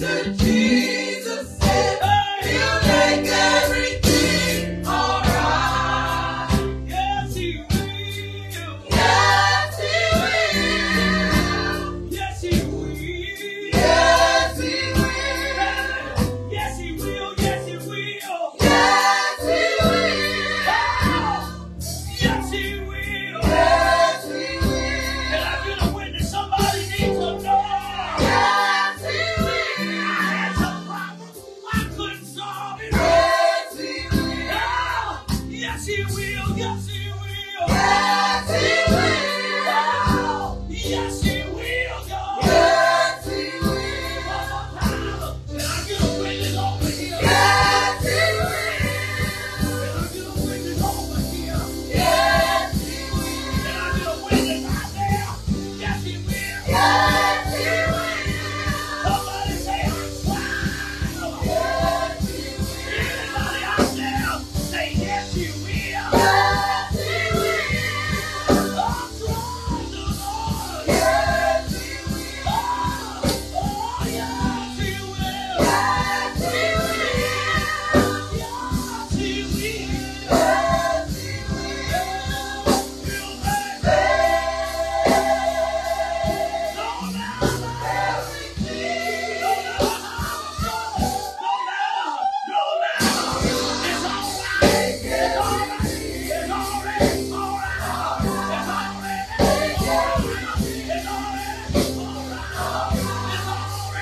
The Jesus.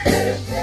Yeah.